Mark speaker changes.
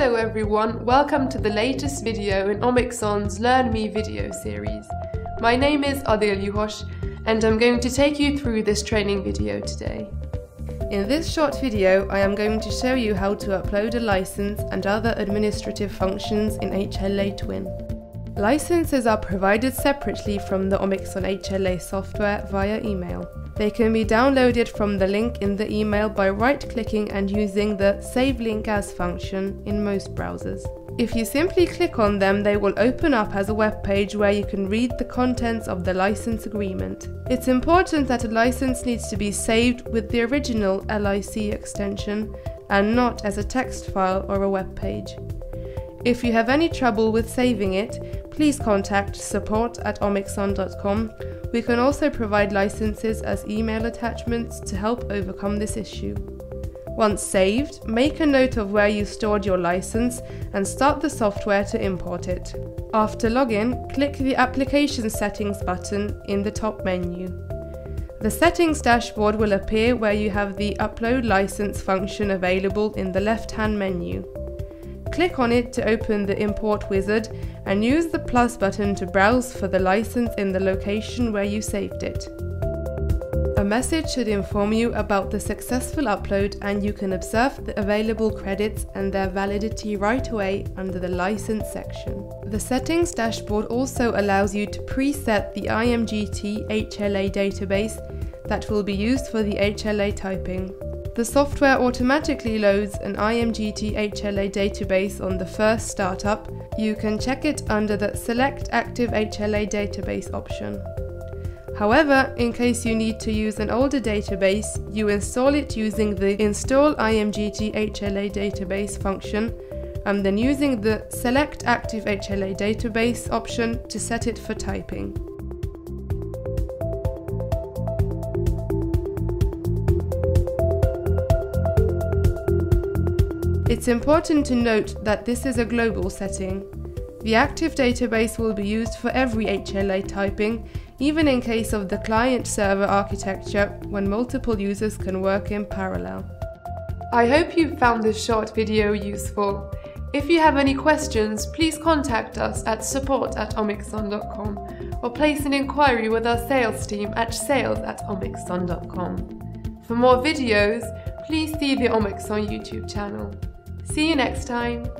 Speaker 1: Hello everyone, welcome to the latest video in Omixon's Learn Me video series. My name is Adil Yuhosh and I'm going to take you through this training video today. In this short video, I am going to show you how to upload a license and other administrative functions in HLA Twin. Licenses are provided separately from the Omixon HLA software via email. They can be downloaded from the link in the email by right-clicking and using the Save Link As function in most browsers. If you simply click on them, they will open up as a web page where you can read the contents of the license agreement. It's important that a license needs to be saved with the original LIC extension and not as a text file or a web page. If you have any trouble with saving it, please contact support at omixon.com we can also provide licenses as email attachments to help overcome this issue. Once saved, make a note of where you stored your license and start the software to import it. After login, click the Application Settings button in the top menu. The settings dashboard will appear where you have the Upload License function available in the left-hand menu. Click on it to open the import wizard and use the plus button to browse for the license in the location where you saved it. A message should inform you about the successful upload and you can observe the available credits and their validity right away under the license section. The settings dashboard also allows you to preset the IMGT HLA database that will be used for the HLA typing. The software automatically loads an IMGT HLA database on the first startup. You can check it under the Select Active HLA Database option. However, in case you need to use an older database, you install it using the Install IMGT HLA Database function and then using the Select Active HLA Database option to set it for typing. It's important to note that this is a global setting. The active database will be used for every HLA typing, even in case of the client-server architecture when multiple users can work in parallel. I hope you found this short video useful. If you have any questions, please contact us at support at omixon.com or place an inquiry with our sales team at sales at. For more videos, please see the Omixon YouTube channel. See you next time.